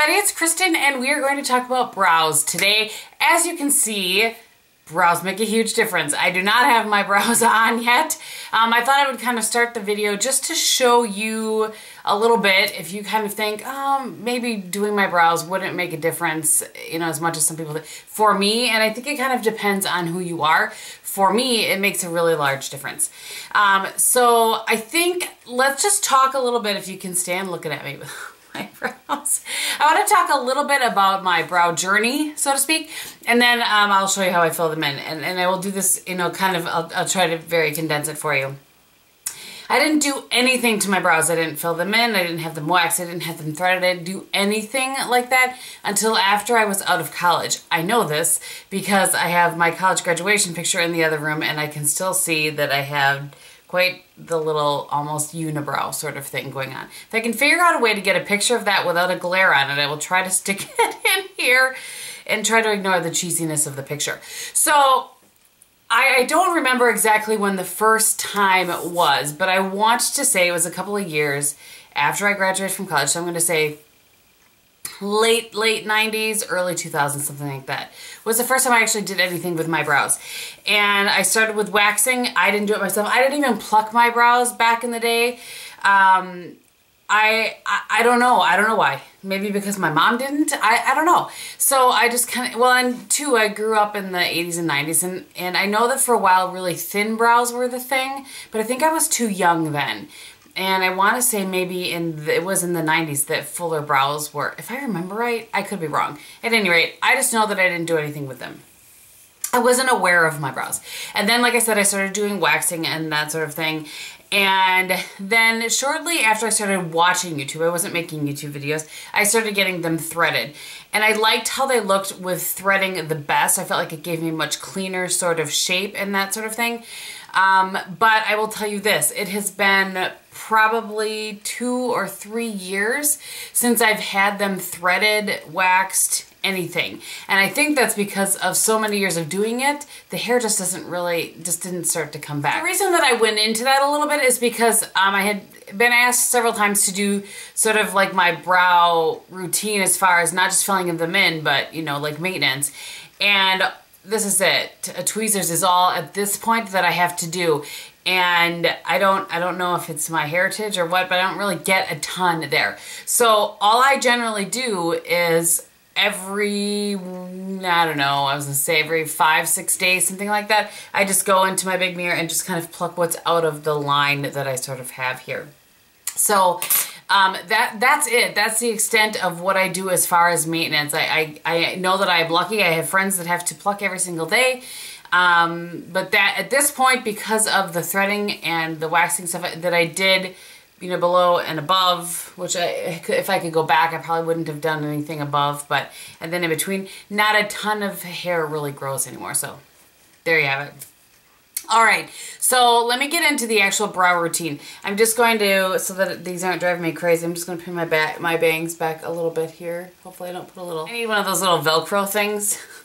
everybody, it's Kristin and we are going to talk about brows today. As you can see, brows make a huge difference. I do not have my brows on yet. Um, I thought I would kind of start the video just to show you a little bit if you kind of think, um, maybe doing my brows wouldn't make a difference, you know, as much as some people do. For me, and I think it kind of depends on who you are, for me, it makes a really large difference. Um, so I think let's just talk a little bit if you can stand looking at me. my brows. I want to talk a little bit about my brow journey, so to speak, and then um, I'll show you how I fill them in. And, and I will do this, you know, kind of, I'll, I'll try to very condense it for you. I didn't do anything to my brows. I didn't fill them in. I didn't have them waxed. I didn't have them threaded. I didn't do anything like that until after I was out of college. I know this because I have my college graduation picture in the other room and I can still see that I have quite the little almost unibrow sort of thing going on. If I can figure out a way to get a picture of that without a glare on it, I will try to stick it in here and try to ignore the cheesiness of the picture. So I, I don't remember exactly when the first time it was, but I want to say it was a couple of years after I graduated from college. So I'm going to say late, late 90s, early 2000s, something like that, was the first time I actually did anything with my brows. And I started with waxing. I didn't do it myself. I didn't even pluck my brows back in the day. Um, I, I, I don't know. I don't know why. Maybe because my mom didn't. I, I don't know. So I just kind of, well, and two, I grew up in the 80s and 90s, and, and I know that for a while really thin brows were the thing, but I think I was too young then. And I want to say maybe in the, it was in the 90s that fuller brows were, if I remember right, I could be wrong. At any rate, I just know that I didn't do anything with them. I wasn't aware of my brows. And then, like I said, I started doing waxing and that sort of thing. And then shortly after I started watching YouTube, I wasn't making YouTube videos, I started getting them threaded. And I liked how they looked with threading the best. I felt like it gave me a much cleaner sort of shape and that sort of thing. Um, but I will tell you this, it has been probably two or three years since I've had them threaded, waxed, anything. And I think that's because of so many years of doing it, the hair just doesn't really, just didn't start to come back. The reason that I went into that a little bit is because um, I had been asked several times to do sort of like my brow routine as far as not just filling them in, but you know, like maintenance. And this is it. A tweezers is all at this point that I have to do. And I don't I don't know if it's my heritage or what, but I don't really get a ton there. So all I generally do is every, I don't know, I was gonna say every five, six days, something like that, I just go into my big mirror and just kind of pluck what's out of the line that I sort of have here. So um, that that's it. That's the extent of what I do as far as maintenance. I, I, I know that I'm lucky. I have friends that have to pluck every single day. Um, but that at this point, because of the threading and the waxing stuff that I did, you know, below and above, which I, if I could go back, I probably wouldn't have done anything above, but, and then in between, not a ton of hair really grows anymore. So there you have it. All right, so let me get into the actual brow routine. I'm just going to, so that these aren't driving me crazy, I'm just going to pin my back, my bangs back a little bit here. Hopefully I don't put a little, I need one of those little Velcro things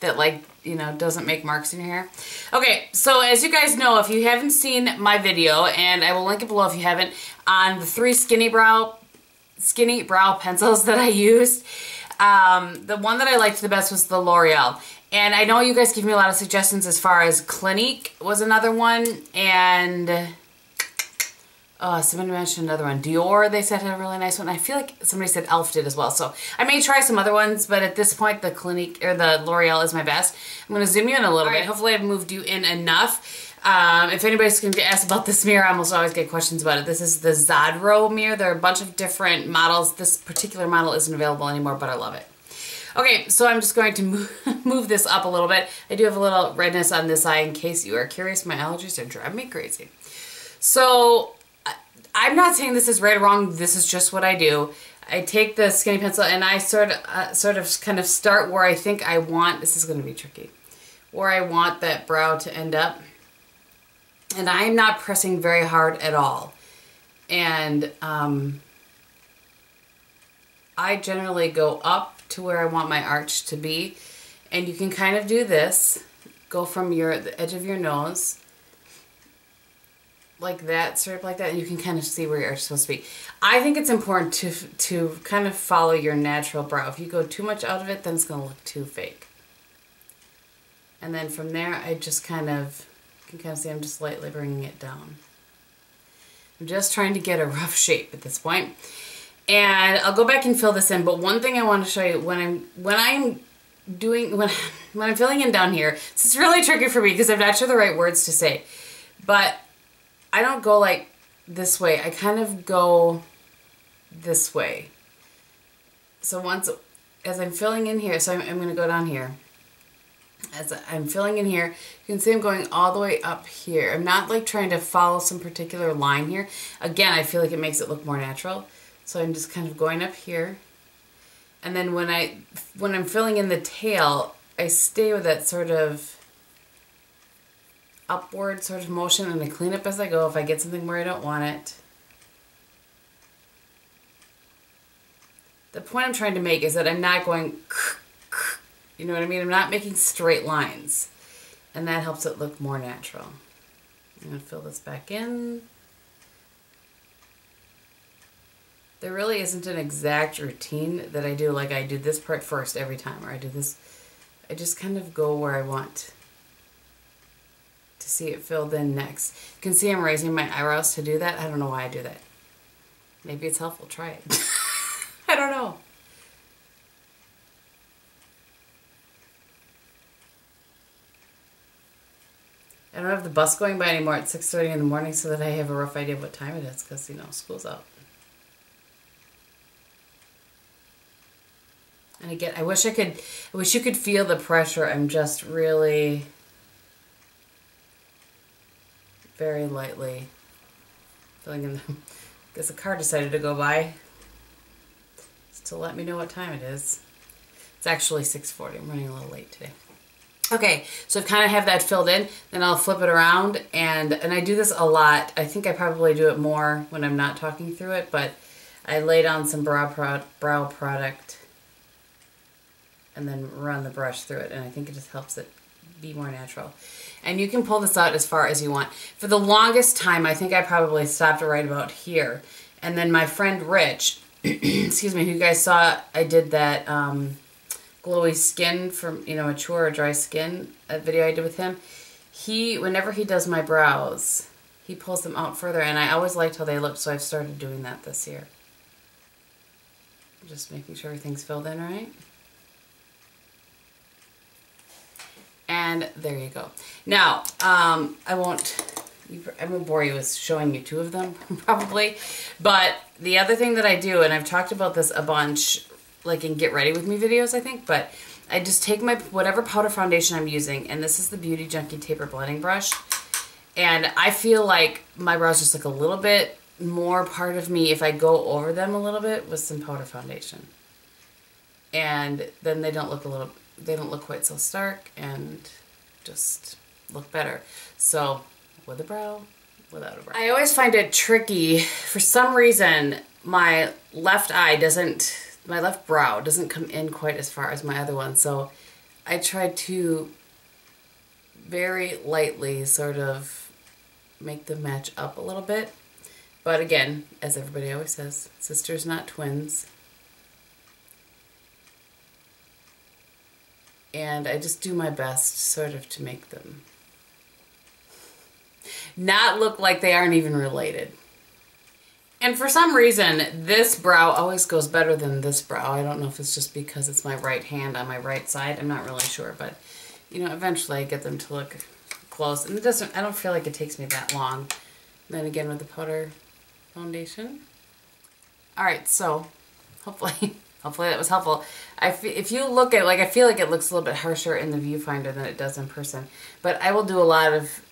that like, you know, doesn't make marks in your hair. Okay, so as you guys know, if you haven't seen my video, and I will link it below if you haven't, on the three skinny brow, skinny brow pencils that I used, um, the one that I liked the best was the L'Oreal. And I know you guys give me a lot of suggestions as far as Clinique was another one. And oh, somebody mentioned another one. Dior, they said had a really nice one. I feel like somebody said Elf did as well. So I may try some other ones, but at this point, the Clinique or the L'Oreal is my best. I'm going to zoom you in a little bit. Hopefully I've moved you in enough. Um, if anybody's going to ask about this mirror, I almost always get questions about it. This is the Zadro mirror. There are a bunch of different models. This particular model isn't available anymore, but I love it. Okay, so I'm just going to move, move this up a little bit. I do have a little redness on this eye in case you are curious. My allergies are driving me crazy. So I'm not saying this is right or wrong. This is just what I do. I take the skinny pencil and I sort of, uh, sort of kind of start where I think I want, this is going to be tricky, where I want that brow to end up. And I'm not pressing very hard at all. And um, I generally go up to where I want my arch to be. And you can kind of do this. Go from your the edge of your nose like that, sort of like that, you can kind of see where you're supposed to be. I think it's important to to kind of follow your natural brow. If you go too much out of it, then it's going to look too fake. And then from there, I just kind of, you can kind of see I'm just lightly bringing it down. I'm just trying to get a rough shape at this point. And I'll go back and fill this in, but one thing I want to show you, when I'm, when I'm doing, when, when I'm filling in down here, this is really tricky for me because I'm not sure the right words to say, but I don't go like this way. I kind of go this way. So once, as I'm filling in here, so I'm, I'm going to go down here. As I'm filling in here, you can see I'm going all the way up here. I'm not like trying to follow some particular line here. Again, I feel like it makes it look more natural. So I'm just kind of going up here. And then when I when I'm filling in the tail, I stay with that sort of upward sort of motion and I clean up as I go if I get something where I don't want it. The point I'm trying to make is that I'm not going, you know what I mean? I'm not making straight lines. And that helps it look more natural. I'm going to fill this back in. There really isn't an exact routine that I do, like I do this part first every time, or I do this, I just kind of go where I want to see it filled in next. You can see I'm raising my eyebrows to do that. I don't know why I do that. Maybe it's helpful. Try it. I don't know. I don't have the bus going by anymore at 6.30 in the morning so that I have a rough idea what time it is because, you know, school's out. And again, I wish I could, I wish you could feel the pressure. I'm just really very lightly filling in the, because the car decided to go by to let me know what time it is. It's actually 6.40. I'm running a little late today. Okay, so I kind of have that filled in. Then I'll flip it around, and and I do this a lot. I think I probably do it more when I'm not talking through it, but I lay down some brow, pro brow product and then run the brush through it, and I think it just helps it be more natural. And you can pull this out as far as you want. For the longest time, I think I probably stopped right about here. And then my friend Rich, excuse me, who you guys saw, I did that um, glowy skin from, you know, mature or dry skin a video I did with him. He, whenever he does my brows, he pulls them out further. And I always liked how they looked, so I've started doing that this year. Just making sure everything's filled in right. And there you go. Now, um, I won't, going to bore you with showing you two of them, probably. But the other thing that I do, and I've talked about this a bunch, like in Get Ready With Me videos, I think, but I just take my, whatever powder foundation I'm using, and this is the Beauty Junkee Taper Blending Brush. And I feel like my brows just look a little bit more part of me if I go over them a little bit with some powder foundation. And then they don't look a little they don't look quite so stark and just look better. So with a brow, without a brow. I always find it tricky. For some reason, my left eye doesn't, my left brow doesn't come in quite as far as my other one. So I try to very lightly sort of make them match up a little bit. But again, as everybody always says, sisters not twins. And I just do my best sort of to make them not look like they aren't even related. And for some reason, this brow always goes better than this brow. I don't know if it's just because it's my right hand on my right side. I'm not really sure, but you know, eventually I get them to look close. And it doesn't, I don't feel like it takes me that long. then again with the powder foundation. All right, so hopefully Hopefully that was helpful. I if you look at like I feel like it looks a little bit harsher in the viewfinder than it does in person. But I will do a lot of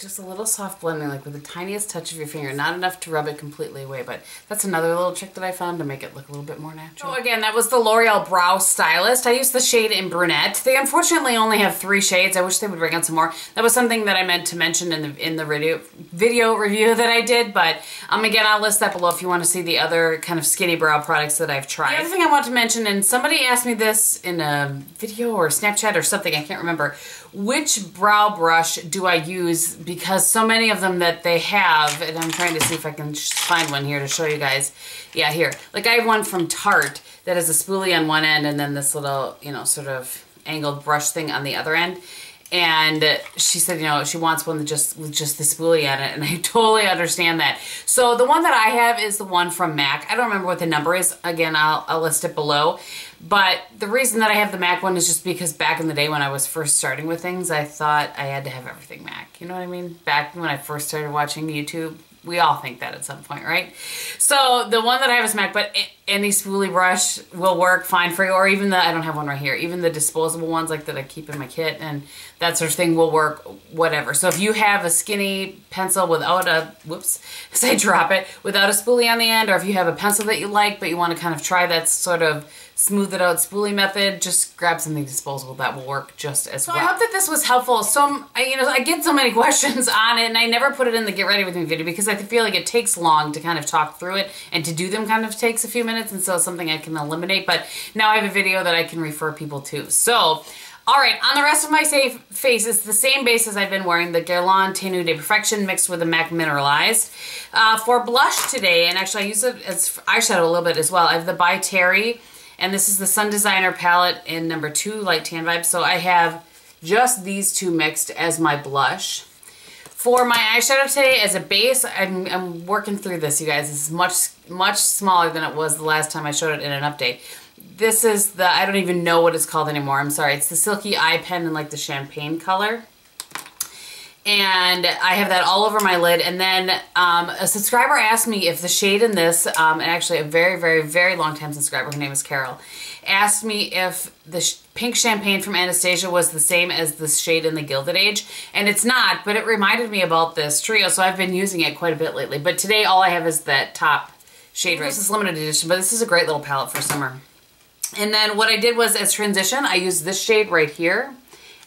just a little soft blending, like with the tiniest touch of your finger. Not enough to rub it completely away, but that's another little trick that I found to make it look a little bit more natural. So again, that was the L'Oreal Brow Stylist. I used the shade in Brunette. They unfortunately only have three shades. I wish they would bring out some more. That was something that I meant to mention in the in the video, video review that I did, but um, again, I'll list that below if you want to see the other kind of skinny brow products that I've tried. The other thing I want to mention, and somebody asked me this in a video or Snapchat or something, I can't remember. Which brow brush do I use because so many of them that they have, and I'm trying to see if I can find one here to show you guys. Yeah, here. Like I have one from Tarte that has a spoolie on one end and then this little, you know, sort of angled brush thing on the other end and she said, you know, she wants one that just with just the spoolie on it, and I totally understand that. So the one that I have is the one from MAC. I don't remember what the number is. Again, I'll, I'll list it below. But the reason that I have the MAC one is just because back in the day when I was first starting with things, I thought I had to have everything MAC. You know what I mean? Back when I first started watching YouTube, we all think that at some point, right? So the one that I have is MAC, but any spoolie brush will work fine for you, or even the, I don't have one right here, even the disposable ones like that I keep in my kit and that sort of thing will work, whatever. So if you have a skinny pencil without a, whoops, say drop it, without a spoolie on the end, or if you have a pencil that you like, but you want to kind of try that sort of smooth it out spoolie method, just grab something disposable that will work just as so well. So I hope that this was helpful. So, I, you know, I get so many questions on it and I never put it in the get ready with me video because I feel like it takes long to kind of talk through it and to do them kind of takes a few minutes and so it's something I can eliminate. But now I have a video that I can refer people to. So, all right, on the rest of my safe face, it's the same base as I've been wearing, the Guerlain Teint de Perfection mixed with the MAC Mineralized. Uh, for blush today, and actually I use it as eyeshadow a little bit as well, I have the By Terry and this is the Sun Designer palette in number two, Light Tan Vibe. So I have just these two mixed as my blush. For my eyeshadow today as a base, I'm, I'm working through this, you guys. This is much, much smaller than it was the last time I showed it in an update. This is the, I don't even know what it's called anymore. I'm sorry. It's the Silky Eye Pen in like the champagne color and I have that all over my lid. And then um, a subscriber asked me if the shade in this, um, and actually a very, very, very long time subscriber, her name is Carol, asked me if the sh pink champagne from Anastasia was the same as the shade in the Gilded Age. And it's not, but it reminded me about this trio, so I've been using it quite a bit lately. But today all I have is that top shade right. This is limited edition, but this is a great little palette for summer. And then what I did was as transition, I used this shade right here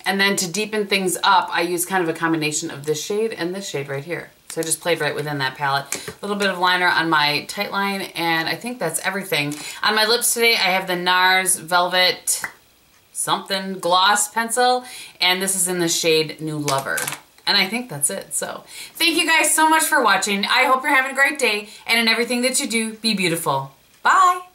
and then to deepen things up, I use kind of a combination of this shade and this shade right here. So I just played right within that palette. A little bit of liner on my tight line, and I think that's everything. On my lips today, I have the NARS Velvet something gloss pencil, and this is in the shade New Lover. And I think that's it. So thank you guys so much for watching. I hope you're having a great day, and in everything that you do, be beautiful. Bye!